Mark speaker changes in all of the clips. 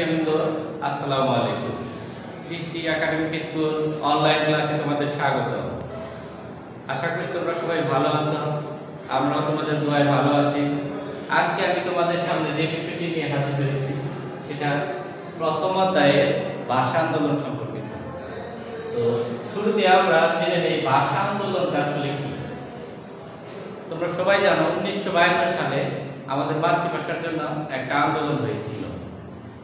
Speaker 1: শিক্ষার্থীবৃন্দ আসসালামু আলাইকুম। সৃষ্টি একাডেমিক স্কুল অনলাইন ক্লাসে তোমাদের স্বাগত। আশা করি তোমরা সবাই ভালো আছো, আমরাও তোমাদের দোয়ায় ভালো আছি। আজকে আমি তোমাদের সামনে যে বিষয়টি নিয়ে হাজির হয়েছি, সেটা প্রথম অধ্যায়ের ভাষা আন্দোলন সম্পর্কিত। তো শুরুতে আমরা জেনে নেই ভাষা আন্দোলনটা আসলে কি। তোমরা সবাই জানো, উনিশশো বায়ান্ন সালে আমাদের মাতৃভাষার জন্য একটা আন্দোলন হয়েছিল।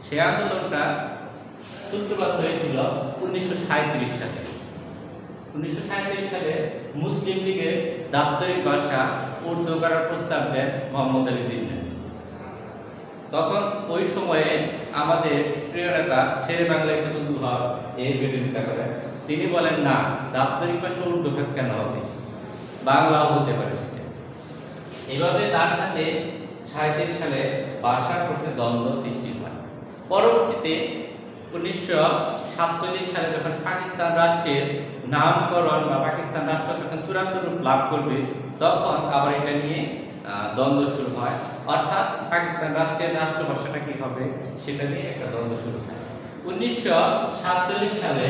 Speaker 1: সেই আন্দোলনটা সূত্রপাত হয়েছিল উনিশশো সাঁইত্রিশ সালে। উনিশশো সাঁইত্রিশ সালে মুসলিম লীগের দাপ্তরিক ভাষা উর্দু করার প্রস্তাব দেন মোহাম্মদ আলী জিন্না তখন ওই সময়ে আমাদের প্রিয় নেতা শেরে বাংলায় ফেকুল হক এর বিরোধিতা করেন। তিনি বলেন, না, দাপ্তরিক ভাষা উর্দু কেন হবে? বাংলাও হতে পারে সেটা। এভাবে তার সাথে সাঁত্রিশ সালে ভাষার প্রশ্নে দ্বন্দ্ব সৃষ্টি হয়। পরবর্তীতে উনিশশো সাতচল্লিশ সালে যখন পাকিস্তান রাষ্ট্রের নামকরণ বা পাকিস্তান রাষ্ট্র যখন চূড়ান্ত রূপ লাভ করবে, তখন আবার এটা নিয়ে দ্বন্দ্ব শুরু হয়। অর্থাৎ পাকিস্তান রাষ্ট্রের রাষ্ট্রভাষাটা কি হবে? সেটা নিয়ে একটা দ্বন্দ্ব শুরু হয়। উনিশশো সাতচল্লিশ সালে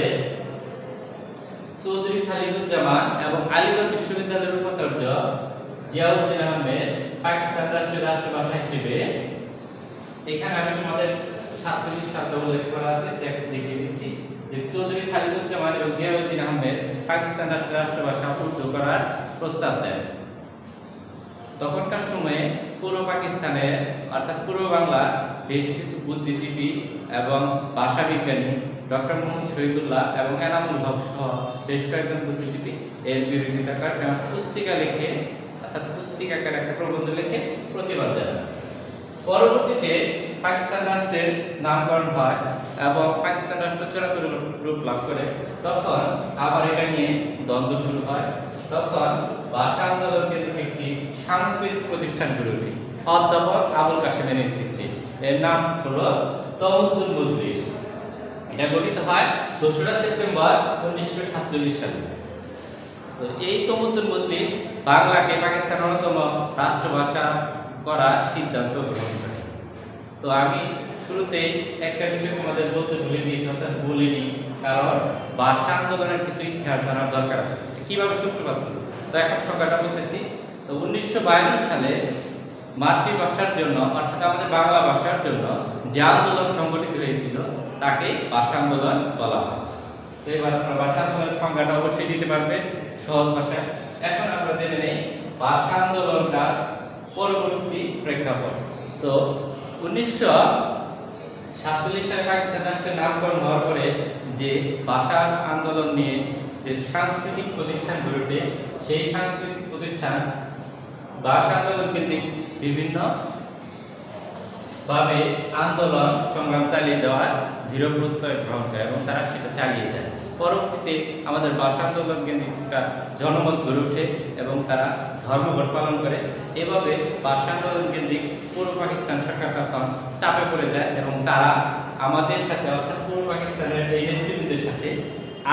Speaker 1: চৌধুরী খালিদুজ্জামান এবং আলিগড় বিশ্ববিদ্যালয়ের উপাচার্য জিয়াউদ্দিন আহমেদ পাকিস্তান রাষ্ট্রের রাষ্ট্রভাষা হিসেবে, এখানে আমি তোমাদের সাতচল্লিশ শব্দ উল্লেখ করা আছে দেখিয়ে দিচ্ছি। যে চৌধুরী খালিদুজ্জামান এবং জিয়াউদ্দিন আহমেদ, পাকিস্তান রাষ্ট্রের রাষ্ট্রভাষা উর্দু করার প্রস্তাব দেন তখনকার সময়ে পূর্ব পাকিস্তানে, অর্থাৎ পূর্ব বাংলা বেশ কিছু বুদ্ধিজীবী এবং ভাষাবিজ্ঞানী, ডক্টর মোহাম্মদ শহীদুল্লাহ এবং এনামুল হক সহ বেশ কয়েকজন বুদ্ধিজীবী এর বিরোধিতা করে এবং পুস্তিকা লিখে, অর্থাৎ পুস্তিকাকার একটা প্রবন্ধ লিখে প্রতিবাদ জানান পরবর্তীতে পাকিস্তান রাষ্ট্রের নামকরণ হয় এবং পাকিস্তান রাষ্ট্র চূড়ান্ত রূপ- লাভ করে। তখন আবার এটা নিয়ে দ্বন্দ্ব শুরু হয়। তখন ভাষা আন্দোলন কেন্দ্রিক একটি সাংস্কৃতিক প্রতিষ্ঠান গড়ে ওঠে। অধ্যাপক আবুল কাশেমের নেতৃত্বে। এর নাম হলো তমুদ্দুল মজলিস। এটা গঠিত হয় দোসরা সেপ্টেম্বর উনিশশো সাতচল্লিশ সালে। তো এই তমুদ্দুল মজলিস বাংলাকে পাকিস্তানের অন্যতম রাষ্ট্রভাষা করার সিদ্ধান্ত গ্রহণ করে। তো আমি শুরুতেই একটা বিষয় তোমাদের বলতে ভুলে গিয়েছি, অর্থাৎ বলিনি, কারণ ভাষা আন্দোলনের কিছু ইতিহাস জানার দরকার আছে। কীভাবে সূত্রপাত হলো? তো এখন সংখ্যাটা বলতেছি। তো উনিশশো বায়ান্ন সালে মাতৃভাষার জন্য, অর্থাৎ আমাদের বাংলা ভাষার জন্য যে আন্দোলন সংগঠিত হয়েছিল, তাকে ভাষা আন্দোলন বলা হয়। তো এবার আপনারা ভাষা আন্দোলনের সংজ্ঞাটা অবশ্যই দিতে পারবে সহজ ভাষায়। এখন আমরা জেনে নেই, ভাষা আন্দোলনটা পরবর্তী প্রেক্ষাপট। তো উনিশশো সাতচল্লিশ সালে পাকিস্তান রাষ্ট্রের নামকরণ হওয়ার পরে যে ভাষা আন্দোলন নিয়ে যে সাংস্কৃতিক প্রতিষ্ঠান গড়ে ওঠে, সেই সাংস্কৃতিক প্রতিষ্ঠান ভাষা আন্দোলন কেন্দ্রিক বিভিন্ন ভাবে আন্দোলন সংগ্রাম চালিয়ে যাওয়ার দৃঢ় প্রত্যয় গ্রহণ করে এবং তারা সেটা চালিয়ে যায়। পরবর্তীতে আমাদের ভাষা আন্দোলন কেন্দ্রিক জনমত গড়ে ওঠে এবং তারা ধর্মঘট পালন করে। এভাবে ভাষা আন্দোলন কেন্দ্রিক পূর্ব পাকিস্তান সরকার তখন চাপে পড়ে যায় এবং তারা আমাদের সাথে, অর্থাৎ পূর্ব পাকিস্তানের এই নেতৃবৃন্দের সাথে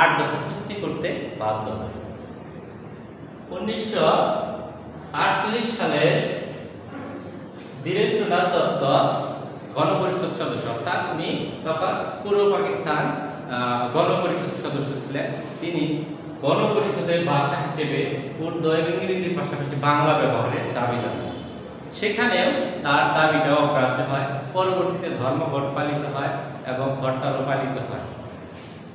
Speaker 1: আট দফা চুক্তি করতে বাধ্য হয়। উনিশশো আটচল্লিশ সালে বীরেন্দ্রনাথ দত্ত গণপরিষদ সদস্য, অর্থাৎ উনি তখন পূর্ব পাকিস্তান গণপরিষদ সদস্য ছিলেন। তিনি গণপরিষদের ভাষা হিসেবে উর্দু এবং ইংরেজির পাশাপাশি বাংলা ব্যবহারের দাবি জানান। সেখানেও তার দাবিটা অগ্রাহ্য হয়, পরবর্তীতে ধর্মঘট পালিত হয় এবং হরতালও পালিত হয়।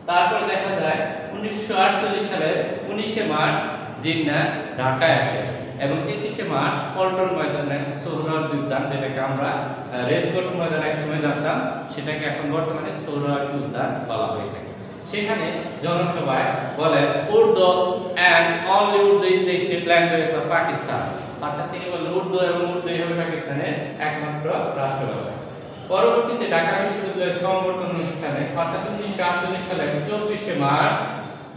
Speaker 1: তারপরে দেখা যায়, উনিশশো আটচল্লিশ সালের উনিশে মার্চ জিন্না ঢাকায় আসে। এবং একুশে মার্চ পল্টন ময়দানে সৌরার্দি উদ্যান যেটাকে আমরা রেসকোর্স ময়দান এক সময় জানতাম, সেটাকে এখন বর্তমানে সৌরার্দি উদ্যান বলা হয়ে থাকে। সেখানে জনসভায় বলেন, Urdu and only Urdu is the state language of Pakistan. অর্থাৎ তিনি বলেন, উর্দু এবং উর্দু হবে পাকিস্তানের একমাত্র রাষ্ট্রভাষা। পরবর্তীতে ঢাকা বিশ্ববিদ্যালয়ের সংবর্ধন অনুষ্ঠানে, অর্থাৎ উনিশশো আটচল্লিশ সালে চব্বিশে মার্চ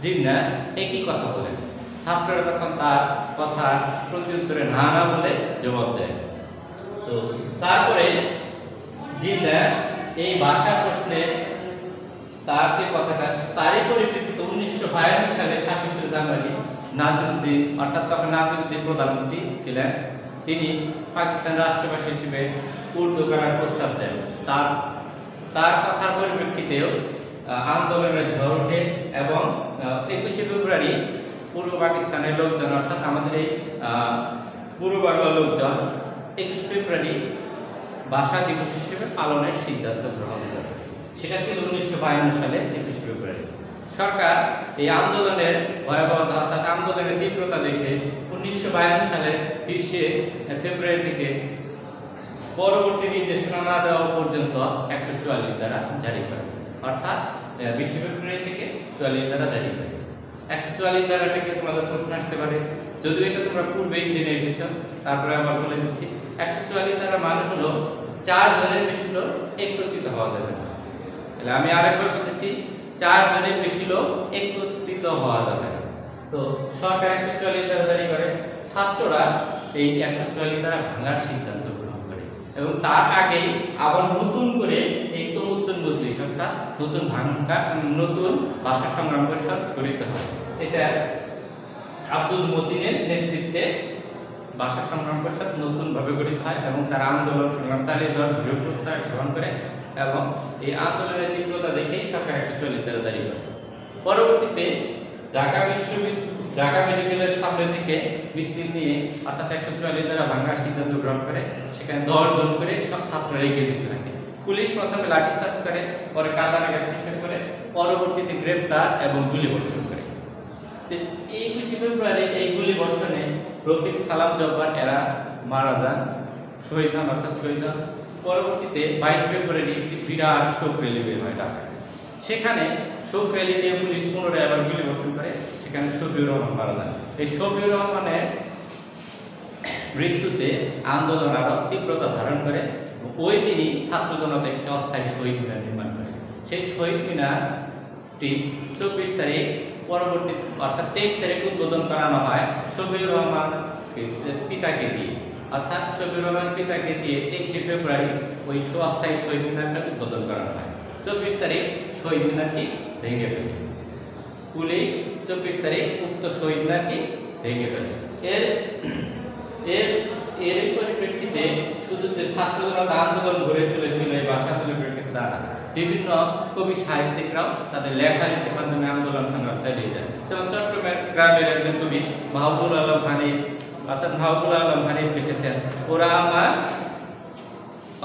Speaker 1: জিন্না একই কথা বলেন। ছাত্ররা তখন তার কথা প্রত্যুত্তরে না না বলে জবাব দেয়। তো তারপরে জিন্না এই ভাষা প্রশ্নে তার যে কথাটা, তারই পরিপ্রেক্ষিতে উনিশশো বায়ান্ন সালে ছাব্বিশে জানুয়ারি নাজিরুদ্দিন, অর্থাৎ তখন নাজিরুদ্দিন প্রধানমন্ত্রী ছিলেন, তিনি পাকিস্তান রাষ্ট্রভাষা হিসেবে উর্দু করার প্রস্তাব দেন। তার তার কথার পরিপ্রেক্ষিতেও আন্দোলনের ঝড় ওঠে এবং একুশে ফেব্রুয়ারি পূর্ব পাকিস্তানের লোকজন, অর্থাৎ আমাদের এই পূর্ব বাংলার লোকজন একুশে ফেব্রুয়ারি ভাষা দিবস হিসেবে পালনের সিদ্ধান্ত গ্রহণ করে। সেটা ছিল উনিশশো বায়ান্ন সালে, একুশ ফেব্রুয়ারি। সরকার এই আন্দোলনের ভয়াবহতা, অর্থাৎ আন্দোলনের তীব্রতা দেখে উনিশশো বায়ান্ন সালে বিশে ফেব্রুয়ারি থেকে পরবর্তী নির্দেশনা না দেওয়া পর্যন্ত একশো চুয়াল্লিশ দ্বারা জারি করে। অর্থাৎ বিশে ফেব্রুয়ারি থেকে চুয়াল্লিশ দ্বারা জারি করে। একশো চুয়াল্লিশ দ্বারা থেকে তোমাদের প্রশ্ন আসতে পারে। যদিও এটা তোমরা পূর্বেই জেনে এসেছ, তারপরে আবার বলে দিচ্ছি। একশো চুয়াল্লিশ দ্বারা মানে হলো চার জনের বেশি লোক একত্রিত হওয়া যাবে না। তাহলে আমি আরেকবার বলতেছি, চার জনের বেশি লোক একত্রিত হওয়া যাবে না। তো সরকার একশো চুয়াল্লিশ দ্বারা জারি করে, ছাত্ররা এই একশো চুয়াল্লিশ দ্বারা ভাঙার সিদ্ধান্ত গ্রহণ এবং তার আগেই আবার নতুন করে এই তমুদ্দুন মজলিস অর্থাৎ নতুন ভাঙা নতুন ভাষা সংগ্রাম পরিষদ গঠিত হয়। এটা আব্দুল মতিনের নেতৃত্বে ভাষা সংগ্রাম পরিষদ নতুনভাবে গঠিত হয় এবং তারা আন্দোলন সংগ্রাম চালিয়ে যাওয়ার দৃঢ় প্রত্যয় গ্রহণ করে এবং এই আন্দোলনের তীব্রতা দেখেই সরকার দ্বারা জারি করে পরবর্তীতে ঢাকা বিশ্ববিদ্যালয় ঢাকা মেডিকেলের সামনে থেকে মিছিল নিয়ে অর্থাৎ একশো চুয়াল্লিশ দ্বারা ভাঙার সিদ্ধান্ত গ্রহণ করে সেখানে দশ জন করে সব ছাত্ররা এগিয়ে দিতে থাকে। পুলিশ প্রথমে লাঠিচার্জ করে, পরে কাদানে গ্যাস নিক্ষেপ করে, পরবর্তীতে গ্রেপ্তার এবং গুলি বর্ষণ করে। একুশে ফেব্রুয়ারি এই গুলি বর্ষণে রফিক সালাম জব্বার এরা মারা যান। শহীদ হন, অর্থাৎ শহীদ হন। পরবর্তীতে বাইশ ফেব্রুয়ারি একটি বিরাট শোক র্যালি বের হয় ঢাকায় সেখানে শোক দিয়ে পুলিশ পুনরায় আবার গুলি বর্ষণ করে, সেখানে শফিউর রহমান মারা যান। এই শফিউর রহমানের মৃত্যুতে আন্দোলন আরও তীব্রতা ধারণ করে, ওই দিনই ছাত্র জনতা একটি অস্থায়ী শহীদ মিনার নির্মাণ করে। সেই শহীদ মিনারটি চব্বিশ তারিখ পরবর্তী, অর্থাৎ তেইশ তারিখ উদ্বোধন করানো হয়, শফিউর রহমান পিতাকে দিয়ে। অর্থাৎ শফিউর রহমান পিতাকে দিয়ে তেইশে ফেব্রুয়ারি ওই অস্থায়ী শহীদ মিনারটা উদ্বোধন করানো হয়। চব্বিশ তারিখ শহীদ মিনারটি ভেঙে ফেলে পুলিশ চব্বিশ তারিখ উক্ত শহীদ ভেঙে ফেলে। এর এর এর পরিপ্রেক্ষিতে শুধু যে ছাত্র জনতা আন্দোলন গড়ে তুলেছিল এই ভাষা পরিপ্রেক্ষিতে তা বিভিন্ন কবি সাহিত্যিকরাও তাদের লেখালেখির মাধ্যমে আন্দোলন সংগ্রাম চালিয়ে যায়। যেমন চট্টগ্রামের গ্রামের একজন কবি মাহবুল আলম হানিফ, অর্থাৎ মাহবুল আলম হানিফ লিখেছেন, ওরা আমার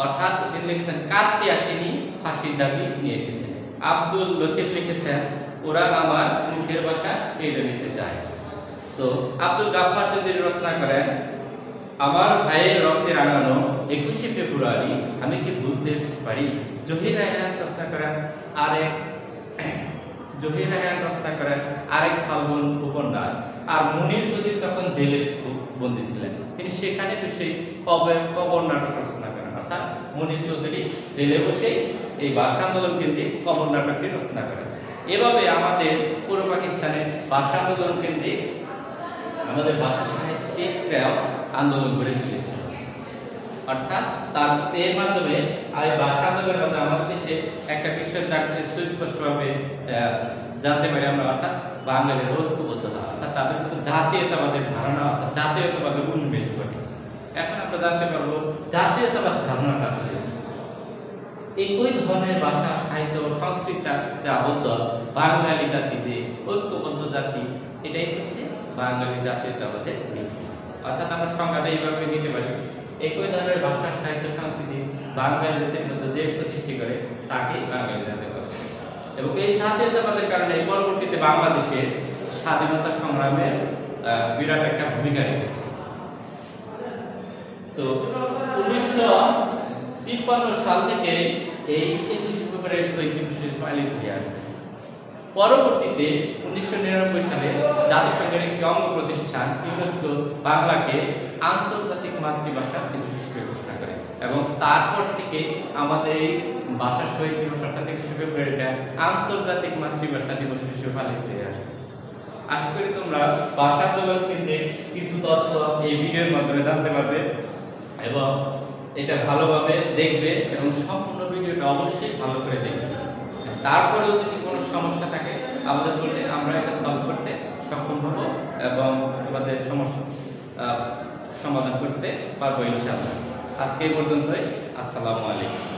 Speaker 1: অর্থাৎ লিখেছেন, কাঁদতে আসেনি, ফাঁসির দাবি নিয়ে এসেছেন আব্দুল লতিফ লিখেছেন, ওরা আমার মুখের ভাষা কেড়ে নিতে চায়। তো আব্দুল গাফফার চৌধুরী রচনা করেন, আমার ভাইয়ের রক্তে রাঙানো একুশে ফেব্রুয়ারি, আমি কি ভুলতে পারি? জহির রায়হান রচনা করেন, আরেক জহির রায়হান রচনা করেন, আরেক ফাল্গুন উপন্যাস। আর মনির চৌধুরী তখন জেলে বন্দী ছিলেন। তিনি সেখানে সেই কবের কবর নাটক রচনা করেন। অর্থাৎ মনির চৌধুরী জেলে বসেই এই ভাষা আন্দোলন কেন্দ্রিক কবর নাটকটি রচনা করেন এভাবে আমাদের পূর্ব পাকিস্তানের ভাষা আন্দোলন কেন্দ্রিক আমাদের ভাষা সাহিত্যিকরাও আন্দোলন গড়ে তুলেছে। অর্থাৎ তার এর মাধ্যমে এই ভাষা আন্দোলনের মাধ্যমে আমাদের দেশে একটা বিষয় চাকরি সুস্পষ্টভাবে জানতে পারি আমরা, অর্থাৎ বাঙালির ঐক্যবদ্ধ হওয়া অর্থাৎ তাদের মধ্যে জাতীয়তাবাদের ধারণা, অর্থাৎ জাতীয়তাবাদের উন্মেষ ঘটে। এখন আমরা জানতে পারব জাতীয়তাবাদ ধারণাটা আসলে। একই ধরনের ভাষা, সাহিত্য ও সংস্কৃতিতে আবদ্ধ বাঙালি জাতি যে ঐক্যবদ্ধ জাতি, এটাই হচ্ছে বাঙালি জাতীয়তাবাদের ভিত্তি অর্থাৎ আমরা সংজ্ঞাটা এইভাবে নিতে পারি। একই ধরনের ভাষা, সাহিত্য, সংস্কৃতি বাঙালি জাতির মধ্যে যে ঐক্য সৃষ্টি করে, তাকে বাঙালি জাতীয়তাবাদ এবং এই জাতীয়তাবাদের কারণে পরবর্তীতে বাংলাদেশের স্বাধীনতা সংগ্রামের বিরাট একটা ভূমিকা রেখেছে। তো উনিশশো তিপ্পান্ন সাল থেকে এই একুশে ফেব্রুয়ারি শহীদ দিবস পালিত হয়ে আসতেছে। পরবর্তীতে উনিশশো নিরানব্বই সালে জাতিসংঘের একটি অঙ্গ প্রতিষ্ঠান ইউনেস্কো বাংলাকে আন্তর্জাতিক মাতৃভাষা দিবস হিসেবে ঘোষণা করে এবং তারপর থেকে আমাদের এই ভাষা শহীদ দিবস অর্থাৎ একুশে ফেব্রুয়ারিটা আন্তর্জাতিক মাতৃভাষা দিবস হিসেবে পালিত হয়ে আসতেছে। আশা করি তোমরা ভাষা কেন্দ্রে কিছু তথ্য এই ভিডিওর মাধ্যমে জানতে পারবে এবং এটা ভালোভাবে দেখবে এবং সম্পূর্ণ ভিডিওটা অবশ্যই ভালো করে দেখবে। তারপরেও যদি কোনো সমস্যা থাকে, আমাদের বললে আমরা এটা সলভ করতে সক্ষম হব এবং তোমাদের সমস্যা সমাধান করতে পারব ইনশাআল্লাহ। আজকে এই পর্যন্তই। আসসালামু আলাইকুম।